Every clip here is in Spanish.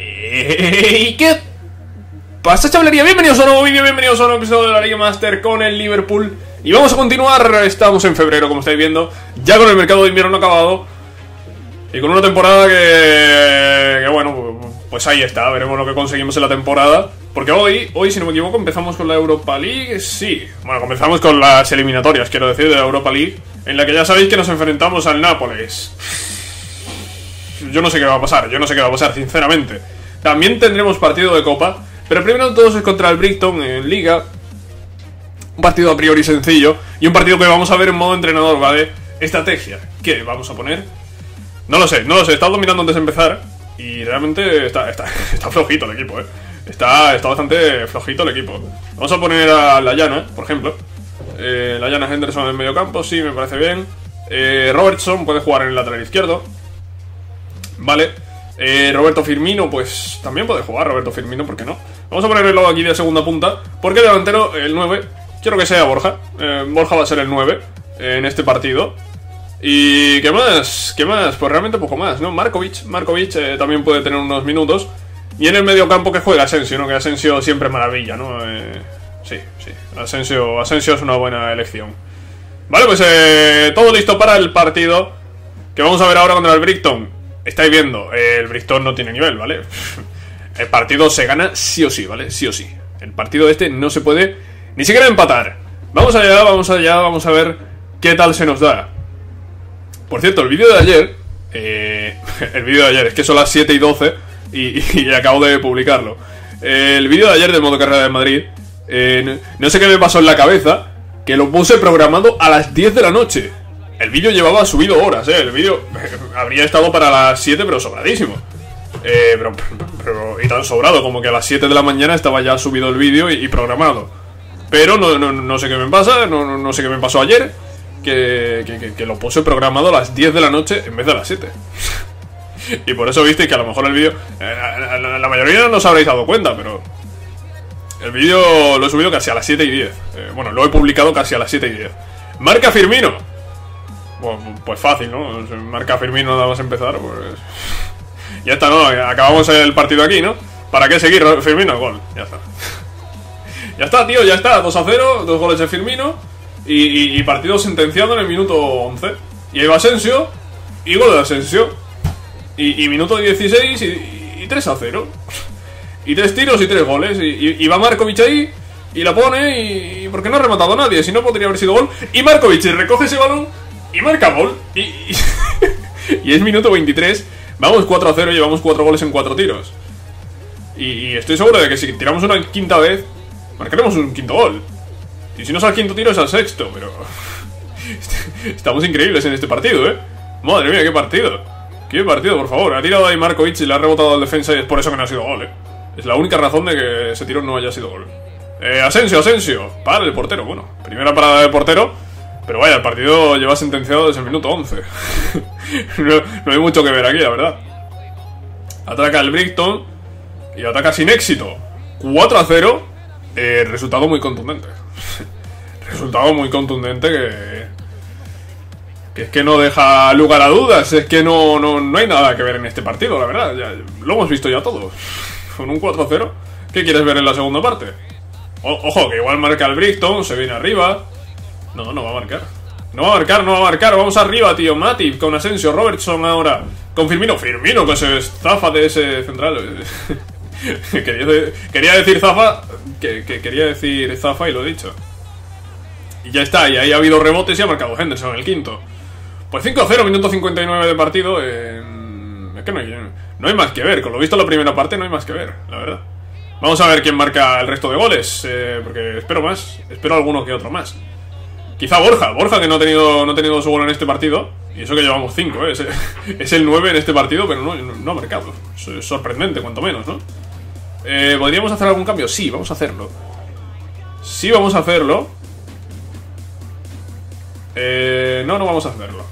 ¿Y qué pasa, chavalería? Bienvenidos a un nuevo vídeo, bienvenidos a un nuevo episodio de la Liga Master con el Liverpool. Y vamos a continuar, estamos en febrero, como estáis viendo, ya con el mercado de invierno acabado. Y con una temporada que, que bueno, pues ahí está, veremos lo que conseguimos en la temporada. Porque hoy, hoy, si no me equivoco, empezamos con la Europa League, sí. Bueno, comenzamos con las eliminatorias, quiero decir, de la Europa League, en la que ya sabéis que nos enfrentamos al Nápoles. Yo no sé qué va a pasar, yo no sé qué va a pasar, sinceramente. También tendremos partido de Copa, pero primero todos es contra el Brighton en Liga. Un partido a priori sencillo y un partido que vamos a ver en modo entrenador, ¿vale? Estrategia. ¿Qué vamos a poner? No lo sé, no lo sé, he estado mirando antes de empezar y realmente está, está, está flojito el equipo, ¿eh? Está, está bastante flojito el equipo. Vamos a poner a la Llana, por ejemplo. Eh, la Llana Henderson en el medio campo, sí, me parece bien. Eh, Robertson puede jugar en el lateral izquierdo. Vale. Eh, Roberto Firmino, pues también puede jugar Roberto Firmino, ¿por qué no? Vamos a ponerlo aquí de segunda punta. Porque delantero, el 9, quiero que sea Borja. Eh, Borja va a ser el 9 en este partido. ¿Y qué más? ¿Qué más? Pues realmente poco más, ¿no? Markovic, Markovic eh, también puede tener unos minutos. Y en el medio campo que juega Asensio, ¿no? Que Asensio siempre maravilla, ¿no? Sí, sí. Asensio, Asensio es una buena elección. Vale, pues todo listo para el partido que vamos a ver ahora contra el Brighton. Estáis viendo, el Brighton no tiene nivel, ¿vale? El partido se gana sí o sí, ¿vale? Sí o sí. El partido este no se puede ni siquiera empatar. Vamos allá, vamos allá, vamos a ver qué tal se nos da. Por cierto, el vídeo de ayer... Eh, el vídeo de ayer, es que son las 7 y 12 y, acabo de publicarlo. El vídeo de ayer del modo carrera de Madrid, eh, no, no sé qué me pasó en la cabeza, que lo puse programado a las 10 de la noche. El vídeo llevaba subido horas, ¿eh? El vídeo eh, habría estado para las 7, pero sobradísimo. Eh, pero, y tan sobrado, como que a las 7 de la mañana estaba ya subido el vídeo y, programado. Pero no, no, no sé qué me pasa, no, no- sé qué me pasó ayer, que, que- lo puse programado a las 10 de la noche en vez de a las 7. y por eso visteis que a lo mejor el vídeo... eh, la mayoría no os habréis dado cuenta, pero... El vídeo lo he subido casi a las 7 y 10. Eh, bueno, lo he publicado casi a las 7 y 10. Marca Firmino. Bueno, pues fácil, ¿no? Marca Firmino nada más empezar, pues... Ya está, ¿no? Acabamos el partido aquí, ¿no? ¿Para qué seguir? Firmino, gol. Ya está. ya está, tío, ya está. 2 a 0, dos goles de Firmino. Y, partido sentenciado en el minuto 11. Y ahí va Asensio. Y gol de Asensio. Y, minuto 16 y, y 3 a 0. Y tres tiros y tres goles. Y, va Markovic ahí y la pone y, y porque no ha rematado a nadie. Si no, podría haber sido gol. Y Markovic recoge ese balón y marca gol. Y, es minuto 23. Vamos 4 a 0 y llevamos 4 goles en 4 tiros. Y, y estoy seguro de que si tiramos una quinta vez, marcaremos un quinto gol. Y si no es al quinto tiro, es al sexto. Pero estamos increíbles en este partido, ¿eh? Madre mía, qué partido. Qué partido, por favor. Ha tirado ahí Markovic y le ha rebotado al defensa y es por eso que no ha sido gol, ¿eh? Es la única razón de que ese tiro no haya sido gol. Eh, Asensio, Asensio. Para el portero. Bueno, primera parada del portero. Pero vaya, el partido lleva sentenciado desde el minuto 11. no, no hay mucho que ver aquí, la verdad. Ataca el Brighton y ataca sin éxito. 4 a 0. Eh, resultado muy contundente. resultado muy contundente que, que es que no deja lugar a dudas, es que no, no, no hay nada que ver en este partido, la verdad, lo hemos visto ya todo. Con un 4-0, ¿qué quieres ver en la segunda parte? Ojo, que igual marca el Brighton, se viene arriba. No, no va a marcar. No va a marcar, no va a marcar, vamos arriba, tío. Matip con Asensio, Robertson ahora. Con Firmino, Firmino que se zafa de ese central. quería, de- quería decir zafa, que, que quería decir zafa y lo he dicho. Y ya está, y ahí ha habido rebotes y ha marcado Henderson en el quinto. Pues 5-0, minuto 59 de partido. es que no hay, no hay más que ver. Con lo visto en la primera parte no hay más que ver, la verdad. Vamos a ver quién marca el resto de goles. eh, porque espero más. Espero alguno que otro más. Quizá Borja. Borja que no ha tenido, no ha tenido su gol en este partido. Y eso que llevamos 5, ¿eh? es, el 9 en este partido, pero no, no ha marcado. Es sorprendente, cuanto menos, ¿no? Eh, ¿Podríamos hacer algún cambio? Sí, vamos a hacerlo. Sí, vamos a hacerlo. Eh, no, no vamos a hacerlo.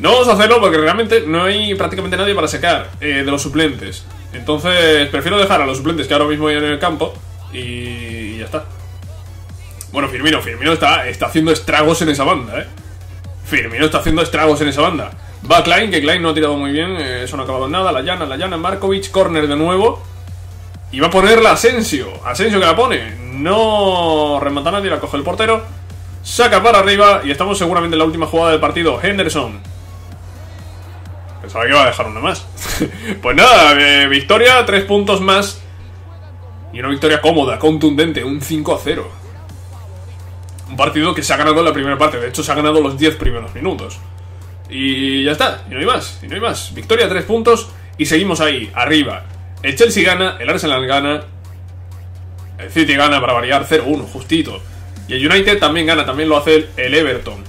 No vamos a hacerlo porque realmente no hay prácticamente nadie para sacar eh, de los suplentes. Entonces prefiero dejar a los suplentes que ahora mismo hay en el campo y ya está. Bueno, Firmino, Firmino está, está haciendo estragos en esa banda, ¿eh? Firmino está haciendo estragos en esa banda. Va Klein, que Klein no ha tirado muy bien, eh, eso no ha acabado en nada. La llana, la llana, Markovic, corner de nuevo. Y va a ponerla Asensio. Asensio que la pone. No remata nadie, la coge el portero. Saca para arriba y estamos seguramente en la última jugada del partido. Henderson. Pensaba que iba a dejar una más. pues nada, eh, victoria, tres puntos más. Y una victoria cómoda, contundente, un 5 a 0. Un partido que se ha ganado en la primera parte, de hecho se ha ganado los 10 primeros minutos. Y ya está, y no hay más, y no hay más. Victoria, tres puntos y seguimos ahí, arriba. El Chelsea gana, el Arsenal gana, el City gana para variar 0-1, justito. Y el United también gana, también lo hace el Everton.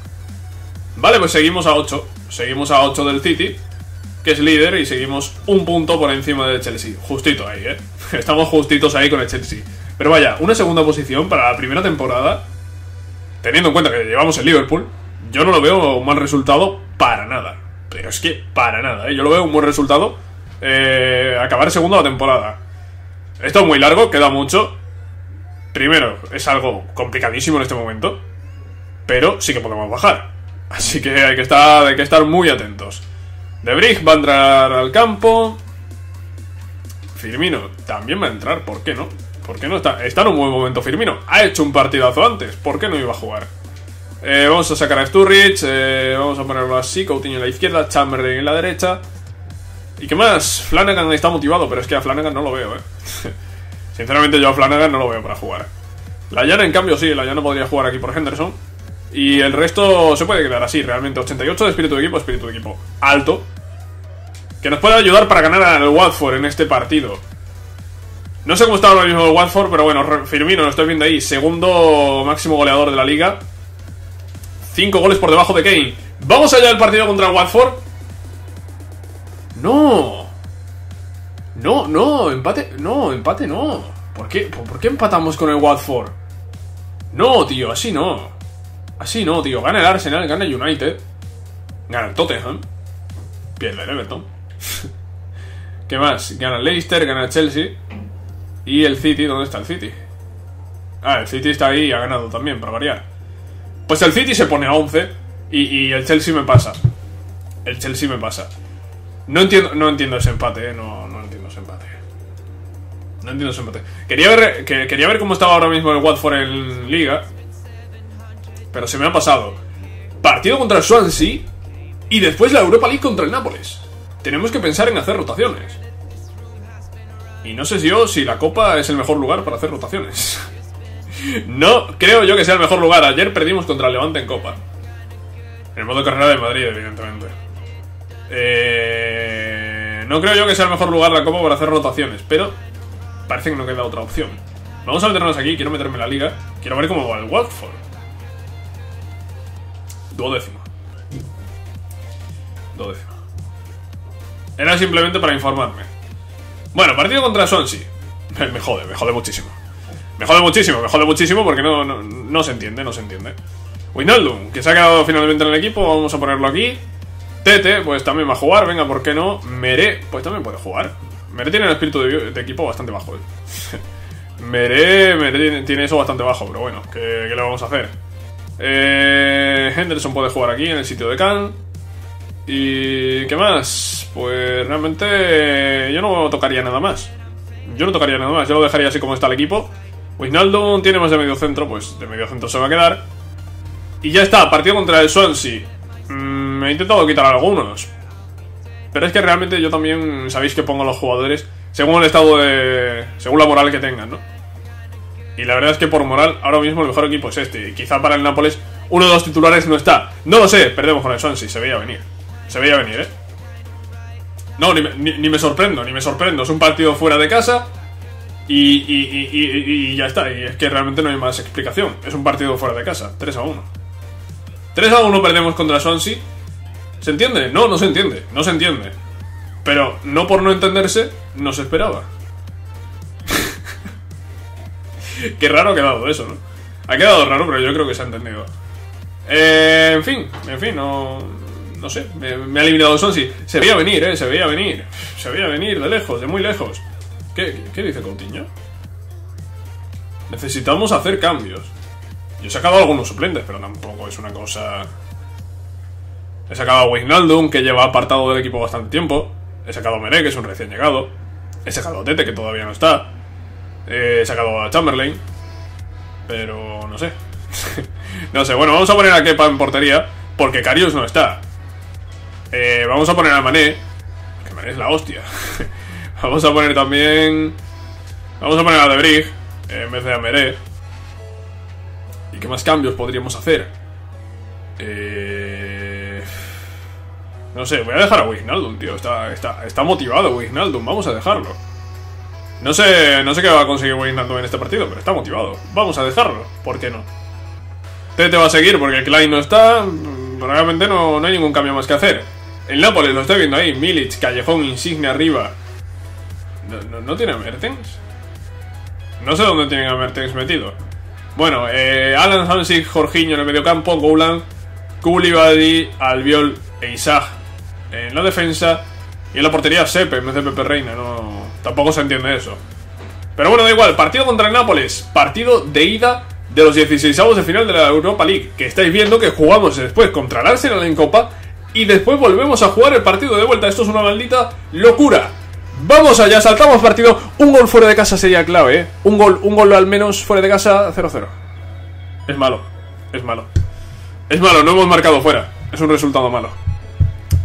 Vale, pues seguimos a 8. Seguimos a 8 del City, que es líder, y seguimos un punto por encima del Chelsea. Justito ahí, ¿eh? Estamos justitos ahí con el Chelsea. Pero vaya, una segunda posición para la primera temporada, teniendo en cuenta que llevamos el Liverpool, yo no lo veo un mal resultado para nada. Pero es que para nada, ¿eh? Yo lo veo un buen resultado. Eh, acabar segundo la temporada. Esto es muy largo, queda mucho. Primero, es algo complicadísimo en este momento. Pero sí que podemos bajar. Así que hay que estar, hay que estar muy atentos. De Brig va a entrar al campo. Firmino también va a entrar, ¿por qué no? ¿Por qué no está? Está en un buen momento Firmino. Ha hecho un partidazo antes, ¿por qué no iba a jugar? Eh, vamos a sacar a Sturridge, eh, vamos a ponerlo así, Coutinho en la izquierda, Chamberlain en la derecha. ¿Y qué más? Flanagan está motivado, pero es que a Flanagan no lo veo, eh. Sinceramente yo a Flanagan no lo veo para jugar. La Llana en cambio sí, la Llana podría jugar aquí por Henderson. Y el resto se puede quedar así, realmente. 88 de espíritu de equipo, espíritu de equipo alto. Que nos puede ayudar para ganar al Watford en este partido. No sé cómo está ahora mismo el Watford, pero bueno, Firmino, lo estoy viendo ahí. Segundo máximo goleador de la liga. Cinco goles por debajo de Kane. Vamos allá al partido contra el Watford. No. No, no, empate. No, empate no. ¿Por qué, ¿Por qué empatamos con el Watford? No, tío, así no. Así no, tío. Gana el Arsenal, gana el United. Gana el Tottenham. Pierde el Everton. ¿Qué más? Gana el Leicester, gana el Chelsea. Y el City, ¿dónde está el City? Ah, el City está ahí y ha ganado también, para variar. Pues el City se pone a 11 y, el Chelsea me pasa. El Chelsea me pasa. No entiendo, no entiendo ese empate, eh. no, no entiendo ese empate. No entiendo ese empate. Quería ver, que, quería ver cómo estaba ahora mismo el Watford en Liga. Pero se me ha pasado. Partido contra el Swansea y después la Europa League contra el Nápoles. Tenemos que pensar en hacer rotaciones. Y no sé yo si la Copa es el mejor lugar para hacer rotaciones. No creo yo que sea el mejor lugar. Ayer perdimos contra el Levante en Copa. El modo carrera de Madrid, evidentemente. Eh, no creo yo que sea el mejor lugar la Copa para hacer rotaciones, pero parece que no queda otra opción. Vamos a meternos aquí, quiero meterme en la liga. Quiero ver cómo va el Watford. Duodécimo. Duodécimo. Era simplemente para informarme. Bueno, partido contra Swansea. Me jode, me jode muchísimo. Me jode muchísimo, me jode muchísimo porque no, no, se entiende, no se entiende. Winaldum, que se ha quedado finalmente en el equipo, vamos a ponerlo aquí. Tete, pues también va a jugar, venga, ¿por qué no? Mere, pues también puede jugar. Mere tiene el espíritu de, equipo bastante bajo. ¿eh? Mere, tiene, eso bastante bajo, pero bueno, ¿qué, le vamos a hacer? Eh, Henderson puede jugar aquí en el sitio de Khan. ¿Y qué más? Pues realmente yo no tocaría nada más. Yo no tocaría nada más, yo lo dejaría así como está el equipo. Wijnaldum tiene más de medio centro, pues de medio centro se va a quedar. Y ya está, partido contra el Swansea. Mm, he intentado quitar algunos. Pero es que realmente yo también sabéis que pongo a los jugadores según el estado de. según la moral que tengan, ¿no? Y la verdad es que por moral, ahora mismo el mejor equipo es este. Y quizá para el Nápoles uno de los titulares no está. No lo sé, perdemos con el Swansea, se veía venir. Se veía venir, ¿eh? No, ni me sorprendo, ni me sorprendo. Es un partido fuera de casa y, ya está, y es que realmente no hay más explicación. Es un partido fuera de casa, 3 a 1. 3 a 1 perdemos contra Swansea. ¿Se entiende? No, no se entiende, no se entiende. Pero no por no entenderse, no se esperaba. Qué raro ha quedado eso, ¿no? Ha quedado raro, pero yo creo que se ha entendido. Eh, en fin, en fin, no, no sé, me, ha eliminado Swansea. Se veía venir, eh, se veía venir. Se veía venir de lejos, de muy lejos. ¿Qué, dice Coutinho? Necesitamos hacer cambios. Yo he sacado algunos suplentes, pero tampoco es una cosa... He sacado a Wijnaldum, que lleva apartado del equipo bastante tiempo. He sacado a Mere, que es un recién llegado. He sacado a Tete, que todavía no está. He sacado a Chamberlain. Pero no sé. no sé, bueno, vamos a poner a Kepa en portería, porque Carius no está. Eh, vamos a poner a Mané, que Mané es la hostia. vamos a poner también... Vamos a poner a Debrig en vez de a Meré. ¿Y qué más cambios podríamos hacer? Eh... No sé, voy a dejar a Wijnaldum, tío. Está, está, está motivado Wijnaldum, vamos a dejarlo. No sé, no sé qué va a conseguir Wijnaldum en este partido, pero está motivado. Vamos a dejarlo, ¿por qué no? Tete va a seguir porque Klein no está. Realmente no, no hay ningún cambio más que hacer. El Nápoles lo estoy viendo ahí. Milic, Callejón, Insigne arriba. ¿No, no, tiene a Mertens? No sé dónde tienen a Mertens metido. Bueno, eh, Alan Hansik, Jorginho en el mediocampo, Goulan, Koulibaly, Albiol e Isaac en la defensa. Y en la portería Sepe en vez de Pepe Reina. No, tampoco se entiende eso. Pero bueno, da igual. Partido contra el Nápoles. Partido de ida de los 16 de final de la Europa League. Que estáis viendo que jugamos después contra el Arsenal en Copa. Y después volvemos a jugar el partido de vuelta. Esto es una maldita locura. Vamos allá, saltamos partido. Un gol fuera de casa sería clave, ¿eh? Un gol, un gol al menos fuera de casa 0-0. Es malo, es malo. Es malo, no hemos marcado fuera. Es un resultado malo.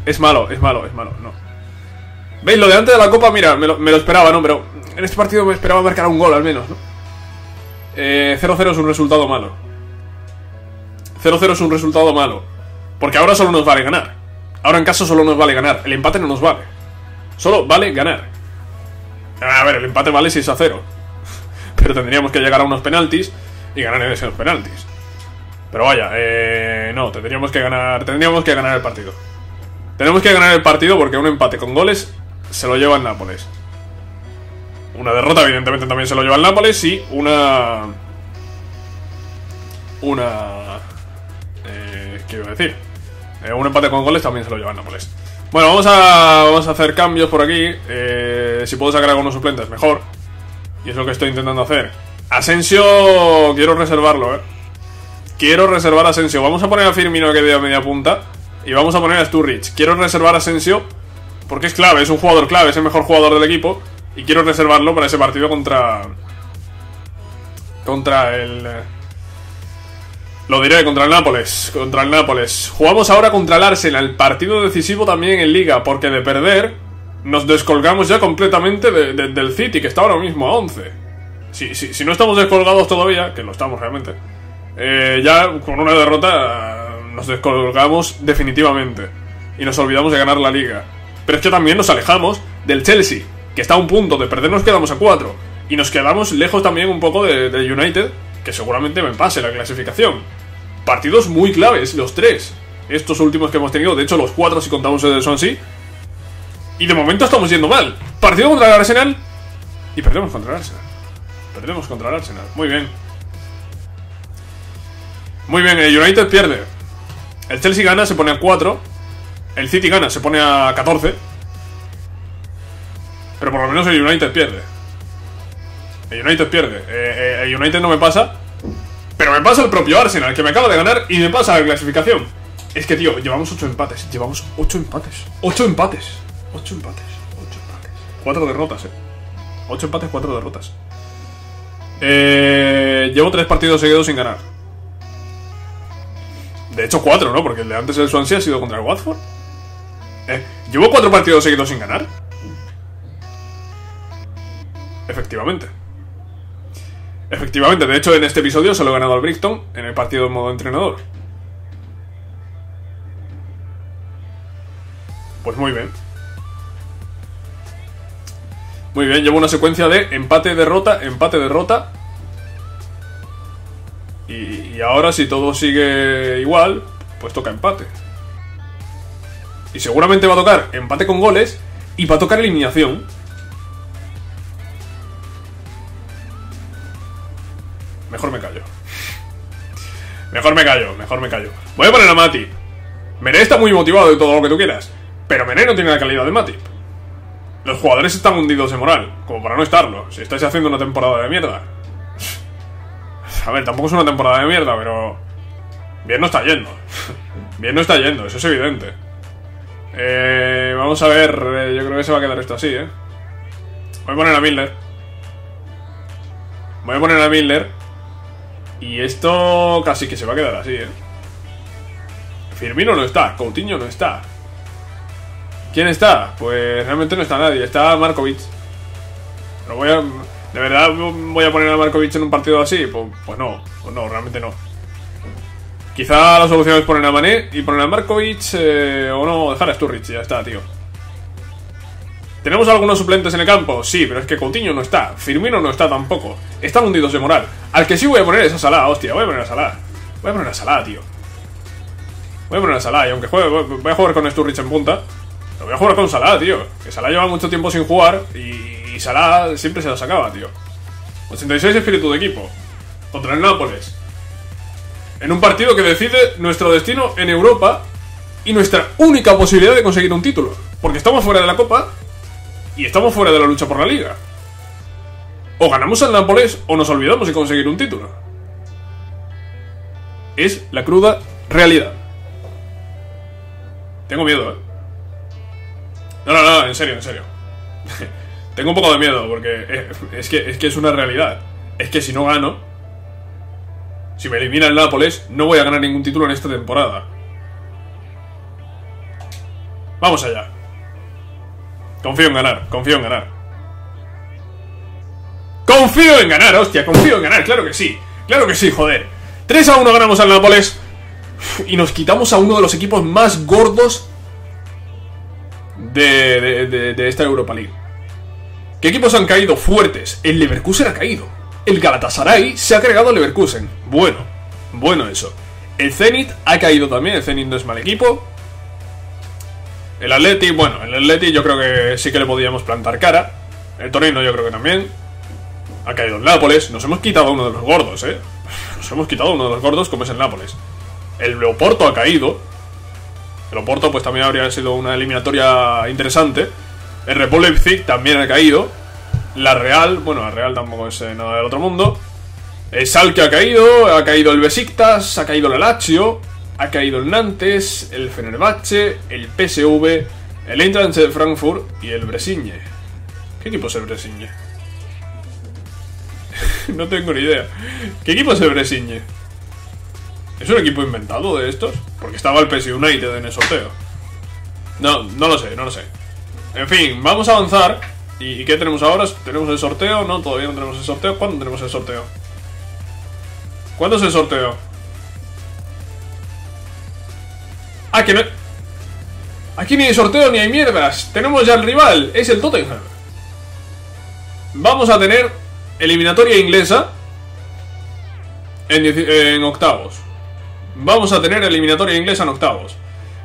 Es malo, es malo, es malo, no. ¿Veis? Lo de antes de la Copa, mira, me lo, esperaba, ¿no? Pero en este partido me esperaba marcar un gol al menos, ¿no? 0-0 eh, es un resultado malo. 0-0 es un resultado malo. Porque ahora solo nos vale ganar. Ahora en caso solo nos vale ganar. El empate no nos vale. Solo vale ganar. A ver, el empate vale 6 a 0. Pero tendríamos que llegar a unos penaltis y ganar en esos penaltis. Pero vaya, eh, no, tendríamos que ganar. Tendríamos que ganar el partido. Tenemos que ganar el partido porque un empate con goles se lo lleva el Nápoles. Una derrota, evidentemente, también se lo lleva el Nápoles. Y una. Una. Eh, ¿Qué iba a decir? Eh, un empate con goles también se lo lleva el Nápoles. Bueno, vamos a, vamos a hacer cambios por aquí. Eh, si puedo sacar algunos suplentes, mejor. Y es lo que estoy intentando hacer. Asensio, quiero reservarlo, ¿eh? Quiero reservar a Asensio. Vamos a poner a Firmino que a media punta. Y vamos a poner a Sturridge. Quiero reservar a Asensio porque es clave, es un jugador clave, es el mejor jugador del equipo. Y quiero reservarlo para ese partido contra. Contra el. Lo diré, contra el Nápoles. Contra el Nápoles. Jugamos ahora contra el Arsenal. Partido decisivo también en Liga. Porque de perder, nos descolgamos ya completamente del City, que está ahora mismo a 11. Si, si, no estamos descolgados todavía, que lo estamos realmente, eh, ya con una derrota nos descolgamos definitivamente. Y nos olvidamos de ganar la Liga. Pero es que también nos alejamos del Chelsea que está a un punto de perder, nos quedamos a 4. Y nos quedamos lejos también un poco de, United, que seguramente me pase la clasificación. Partidos muy claves, los tres. Estos últimos que hemos tenido, de hecho los cuatro si contamos el de Swansea. Y de momento estamos yendo mal. Partido contra el Arsenal. Y perdemos contra el Arsenal. Perdemos contra el Arsenal. Muy bien. Muy bien, el United pierde. El Chelsea gana, se pone a 4. El City gana, se pone a 14. Pero por lo menos el United pierde. El United pierde. Eh, eh, el United no me pasa. Pero me pasa el propio Arsenal, que me acaba de ganar y me pasa la clasificación. Es que, tío, llevamos 8 empates. Llevamos 8 empates. 8 empates. 8 empates. 8 empates. 4 derrotas, eh. 8 empates, 4 derrotas. Eh, llevo 3 partidos seguidos sin ganar. De hecho, 4, ¿no? Porque el de antes el Swansea ha sido contra el Watford. Eh, llevo 4 partidos seguidos sin ganar. Efectivamente. Efectivamente, de hecho en este episodio se lo he ganado al Brighton en el partido en modo entrenador. Pues muy bien. Muy bien, llevo una secuencia de empate, derrota, empate, derrota. Y ahora si todo sigue igual, pues toca empate. Y seguramente va a tocar empate con goles y va a tocar eliminación. Mejor me callo, mejor me callo. Voy a poner a Mati. Mene está muy motivado y todo lo que tú quieras. Pero Mene no tiene la calidad de Mati. Los jugadores están hundidos de moral, como para no estarlo. Si estáis haciendo una temporada de mierda. A ver, tampoco es una temporada de mierda, pero. Bien no está yendo. Bien no está yendo, eso es evidente. Eh, vamos a ver, eh, yo creo que se va a quedar esto así, ¿eh? Voy a poner a Milner. Voy a poner a Milner. Y esto casi que se va a quedar así, ¿eh? Firmino no está, Coutinho no está. ¿Quién está? Pues realmente no está nadie, está Markovic. Pero voy a... ¿De verdad voy a poner a Markovic en un partido así? Pues, pues no, pues no, realmente no. Quizá la solución es poner a Mané y poner a Markovic eh, o no, dejar a Sturridge, ya está, tío. ¿Tenemos algunos suplentes en el campo? Sí, pero es que Coutinho no está, Firmino no está tampoco. Están hundidos de moral. Al que sí voy a poner es a Salah, hostia, voy a poner a Salah. Voy a poner a Salah, tío. Voy a poner a Salah y aunque juegue, voy a jugar con Sturridge en punta. Lo voy a jugar con Salah, tío. Que Salah lleva mucho tiempo sin jugar y, Salah siempre se la sacaba, tío. 86 espíritu de equipo. Contra el Nápoles. En un partido que decide nuestro destino en Europa y nuestra única posibilidad de conseguir un título. Porque estamos fuera de la Copa y estamos fuera de la lucha por la Liga. O ganamos al Nápoles o nos olvidamos de conseguir un título. Es la cruda realidad. Tengo miedo, ¿eh? No, no, no, en serio, en serio. Tengo un poco de miedo porque es que, es que es una realidad. Es que si no gano, si me elimina el Nápoles, no voy a ganar ningún título en esta temporada. Vamos allá. Confío en ganar, confío en ganar. Confío en ganar, hostia, confío en ganar, claro que sí. Claro que sí, joder. 3 a 1 ganamos al Nápoles. Y nos quitamos a uno de los equipos más gordos de, de, esta Europa League. ¿Qué equipos han caído fuertes? El Leverkusen ha caído. El Galatasaray se ha cargado al Leverkusen. Bueno, bueno eso. El Zenit ha caído también. El Zenit no es mal equipo. El Atleti, bueno, el Atleti yo creo que sí que le podíamos plantar cara. El Torino yo creo que también. Ha caído el Nápoles. Nos hemos quitado uno de los gordos, ¿eh? Nos hemos quitado uno de los gordos como es el Nápoles. El Leoporto ha caído. El Oporto pues también habría sido una eliminatoria interesante. El Repol Leipzig también ha caído. La Real, bueno, la Real tampoco es eh, nada del otro mundo. El Salke ha caído, ha caído el Besiktas, ha caído el Lazio, ha caído el Nantes, el Fenerbahce, el PSV, el Eintracht de Frankfurt y el Bresigne. ¿Qué equipo es el Bresigne? no tengo ni idea. ¿Qué equipo es el Bresigne? ¿Es un equipo inventado de estos? Porque estaba el PS United en el sorteo. No, no lo sé, no lo sé. En fin, vamos a avanzar. ¿Y, qué tenemos ahora? ¿Tenemos el sorteo? No, todavía no tenemos el sorteo. ¿Cuándo tenemos el sorteo? ¿Cuándo es el sorteo? Ah, no... Aquí ni hay sorteo ni hay mierdas. Tenemos ya el rival. Es el Tottenham. Vamos a tener eliminatoria inglesa en, en octavos vamos a tener eliminatoria inglesa en octavos.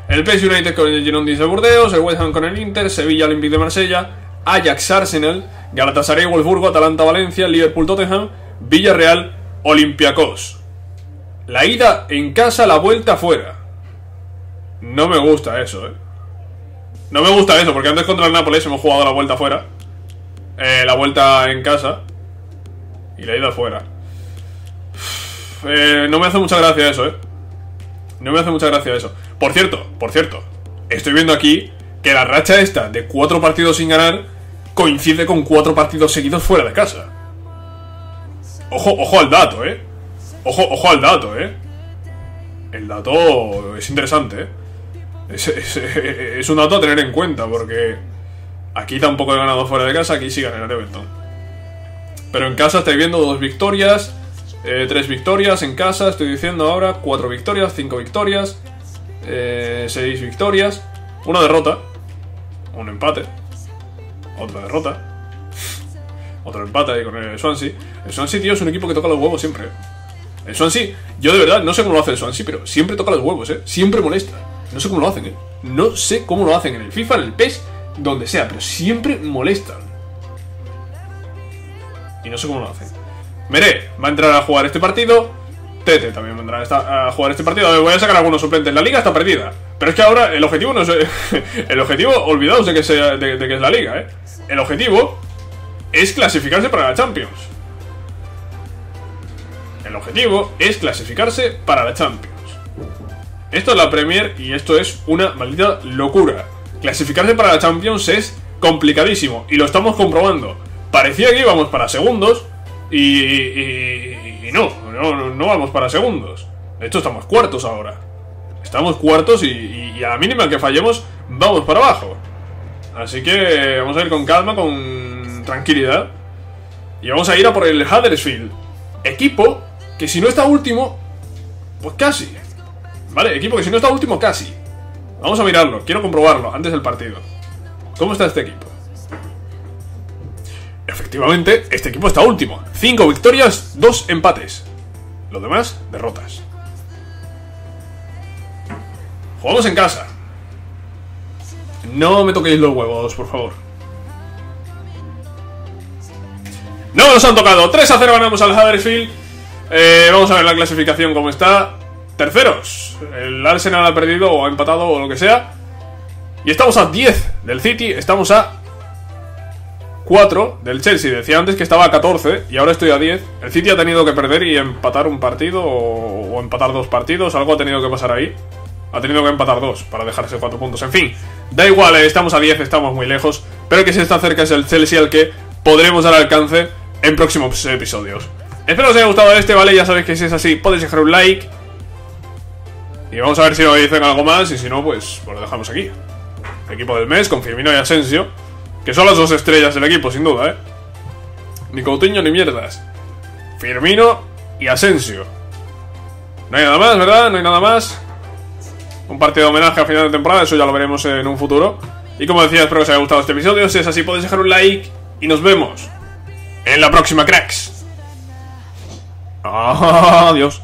El PS United con el Girondins de Burdeos, el West Ham con el Inter, Sevilla Olympique de Marsella, Ajax Arsenal, Galatasaray Wolfsburgo, Atalanta Valencia, Liverpool Tottenham, Villarreal, Olympiacos. La ida en casa, la vuelta fuera. No me gusta eso, eh. No me gusta eso, porque antes contra el Nápoles hemos jugado la vuelta fuera. Eh, la vuelta en casa. Y la ida fuera. Eh, no me hace mucha gracia eso, eh. No me hace mucha gracia eso. Por cierto, por cierto, estoy viendo aquí que la racha esta de cuatro partidos sin ganar coincide con cuatro partidos seguidos fuera de casa. Ojo, ojo al dato, eh. Ojo, ojo al dato, eh. El dato es interesante, eh. Es, un dato a tener en cuenta porque aquí tampoco he ganado fuera de casa, aquí sí gané el Everton. Pero en casa estáis viendo dos victorias, eh, tres victorias en casa, estoy diciendo ahora. Cuatro victorias, cinco victorias. Eh, seis victorias. Una derrota. Un empate. Otra derrota. Otro empate ahí con el Swansea. El Swansea, tío, es un equipo que toca los huevos siempre. El Swansea, yo de verdad no sé cómo lo hace el Swansea, pero siempre toca los huevos, ¿eh? Siempre molesta. No sé cómo lo hacen, ¿eh? No sé cómo lo hacen en el FIFA, en el PES, donde sea, pero siempre molestan. Y no sé cómo lo hacen. Meré va a entrar a jugar este partido. Tete también va a a jugar este partido. Voy a sacar algunos suplentes. La liga está perdida. Pero es que ahora el objetivo no es. El objetivo, olvidaos de que, sea, de, que es la liga, ¿eh? El objetivo es clasificarse para la Champions. El objetivo es clasificarse para la Champions. Esto es la Premier y esto es una maldita locura. Clasificarse para la Champions es complicadísimo y lo estamos comprobando. Parecía que íbamos para segundos y, y, no, no, no vamos para segundos. De hecho, estamos cuartos ahora. Estamos cuartos y, y, a la mínima que fallemos, vamos para abajo. Así que vamos a ir con calma, con tranquilidad. Y vamos a ir a por el Huddersfield. Equipo que si no está último, pues casi. ¿Vale? Equipo que si no está último, casi. Vamos a mirarlo, quiero comprobarlo antes del partido. ¿Cómo está este equipo? Efectivamente, este equipo está último. 5 victorias, 2 empates. Lo demás, derrotas. Jugamos en casa. No me toquéis los huevos, por favor. No nos han tocado. 3 a 0 ganamos al Huddersfield. Eh, vamos a ver la clasificación cómo está. Terceros. El Arsenal ha perdido o ha empatado o lo que sea. Y estamos a 10 del City. Estamos a 4 del Chelsea. Decía antes que estaba a 14 y ahora estoy a 10. El City ha tenido que perder y empatar un partido o, empatar dos partidos. Algo ha tenido que pasar ahí. Ha tenido que empatar dos para dejarse 4 puntos. En fin, da igual, eh, estamos a 10, estamos muy lejos. Pero que se está cerca es el Chelsea al que podremos dar alcance en próximos episodios. Espero os haya gustado este, ¿vale? Ya sabéis que si es así, podéis dejar un like. Y vamos a ver si nos dicen algo más. Y si no, pues, pues lo dejamos aquí. Equipo del mes con Firmino y Asensio. Que son las dos estrellas del equipo, sin duda, ¿eh? Ni Coutinho ni mierdas. Firmino y Asensio. No hay nada más, ¿verdad? No hay nada más. Un partido de homenaje a final de temporada, eso ya lo veremos en un futuro. Y como decía, espero que os haya gustado este episodio. Si es así, podéis dejar un like. Y nos vemos en la próxima, cracks. Adiós.